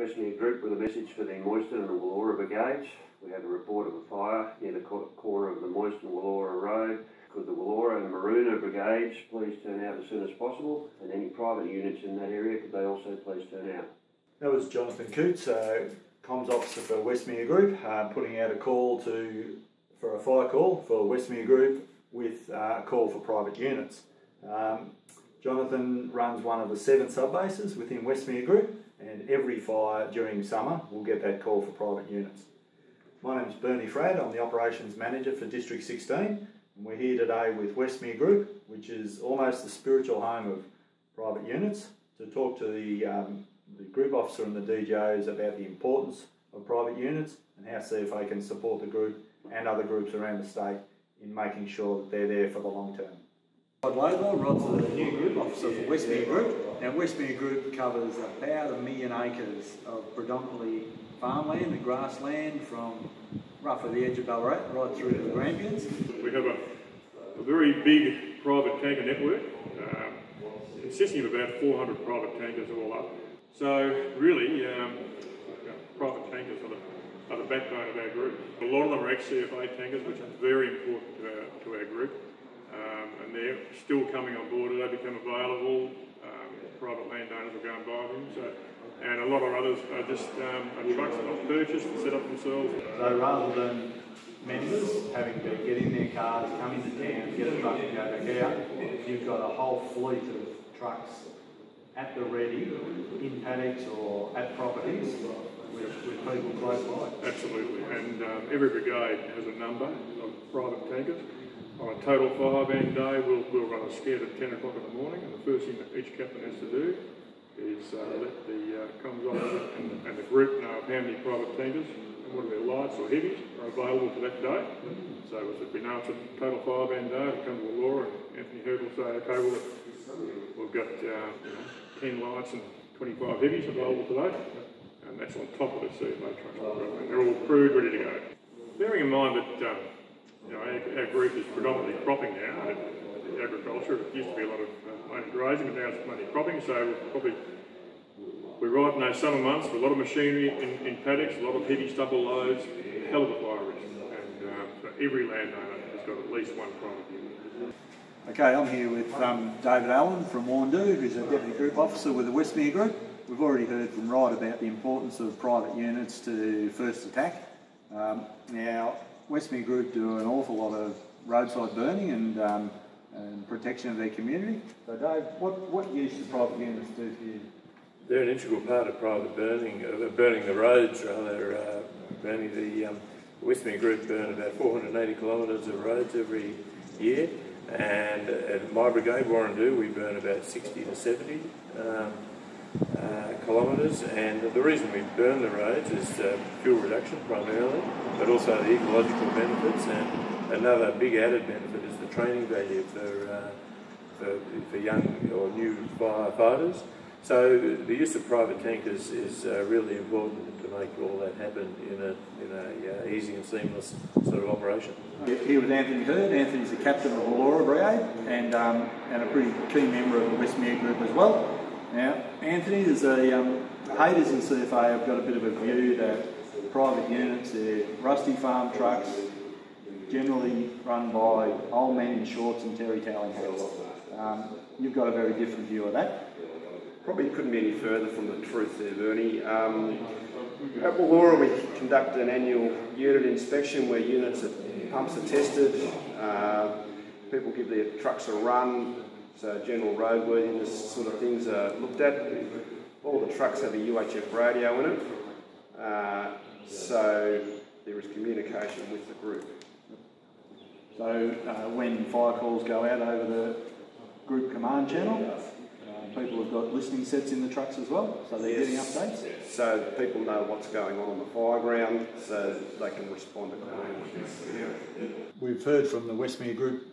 Westmere Group with a message for the Moyston and Willaura Brigades. We had a report of a fire near the corner of the Moyston Willaura Road. Could the Willaura and Maroona Brigades please turn out as soon as possible? And any private units in that area, could they also please turn out? That was Jonathan Coots, uh, comms officer for Westmere Group, uh, putting out a call to for a fire call for Westmere Group with uh, a call for private units. Um, Jonathan runs one of the seven sub bases within Westmere Group every fire during summer will get that call for private units. My name is Bernie Fradd, I'm the Operations Manager for District 16 and we're here today with Westmere Group, which is almost the spiritual home of private units, to talk to the, um, the group officer and the DJs about the importance of private units and how CFA can support the group and other groups around the state in making sure that they're there for the long term. Rod Laidlaw, Rod's the new group officer for Westmere Group. Now Westmere Group covers about a million acres of predominantly farmland and grassland from roughly the edge of Ballarat right through to the Grampians. We have a, a very big private tanker network um, consisting of about 400 private tankers all up. So really, um, private tankers are the, are the backbone of our group. A lot of them are ex-CFA tankers, which is very important to our, to our group and they're still coming on board. They become available. Um, private landowners will go and buy them. So, and a lot of others are just um, are trucks that are purchased and set up themselves. So rather than members having to get in their cars, come into town, get a truck and go back out, you've got a whole fleet of trucks at the ready in paddocks or at properties with, with people close by. Absolutely, and um, every brigade has a number of private tankers on a total fire ban day, we'll, we'll run a scout at 10 o'clock in the morning, and the first thing that each captain has to do is uh, let the uh, comms officer and, and, the group know how many private tankers and what are their lights or heavies are available for that day. So as it's a total fire ban day, we come to the law and Anthony Heard will say, okay, well, we've got uh, you know, 10 lights and 25 heavies available today, and that's on top of the CFA trucks. They're all crewed, ready to go. Bearing in mind that um, you know, group is predominantly cropping now, agriculture. It used to be a lot of uh, mainly grazing, but now it's mainly cropping, so we're probably we're right in those summer months with a lot of machinery in, in paddocks, a lot of heavy stubble loads, hell of a fire risk. And uh, so every landowner has got at least one private unit. Okay, I'm here with um, David Allen from Woorndoo, who's a Deputy Group Officer with the Westmere Group. We've already heard from Rod about the importance of private units to first attack. Um, now, Westmere Group do an awful lot of roadside burning and, um, and protection of their community. So Dave, what, what use do private units do for you? They're an integral part of private burning, uh, burning the roads rather, uh, burning the um, Group burn about 480 kilometres of roads every year and at my brigade, Woorndoo, we burn about 60 to 70. Um, kilometres and the reason we burn the roads is uh, fuel reduction primarily but also the ecological benefits and another big added benefit is the training value for, uh, for, for, young or new firefighters. So the use of private tankers is uh, really important to make all that happen in a, in a uh, easy and seamless sort of operation. Here with Anthony Heard. Anthony's the captain of the Willaura Brigade and, um, and a pretty key member of the Westmere Group as well. Now, Anthony, there's a um, haters in CFA have got a bit of a view that private units, they're rusty farm trucks, generally run by old men in shorts and terry toweling hats. Um, you've got a very different view of that. Probably couldn't be any further from the truth there, Bernie. Um, at Willaura, we conduct an annual unit inspection where units, are, pumps are tested, uh, people give their trucks a run, so general roadworthiness sort of things are looked at. All the trucks have a UHF radio in it, uh, so there is communication with the group. So uh, when fire calls go out over the group command channel, uh, people have got listening sets in the trucks as well, so they're yes. getting updates. So people know what's going on on the fire ground, so they can respond accordingly. We've heard from the Westmere Group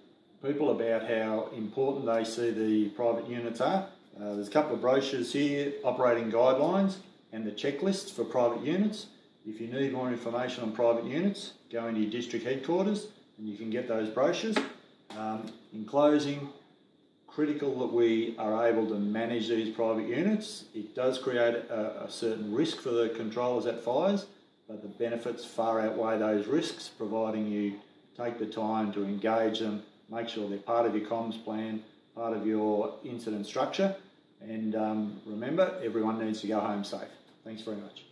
people about how important they see the private units are. Uh, there's a couple of brochures here, operating guidelines and the checklists for private units. If you need more information on private units, go into your district headquarters and you can get those brochures. Um, in closing, critical that we are able to manage these private units. It does create a, a certain risk for the controllers at fires, but the benefits far outweigh those risks, providing you take the time to engage them, make sure they're part of your comms plan, part of your incident structure, and um, remember, everyone needs to go home safe. Thanks very much.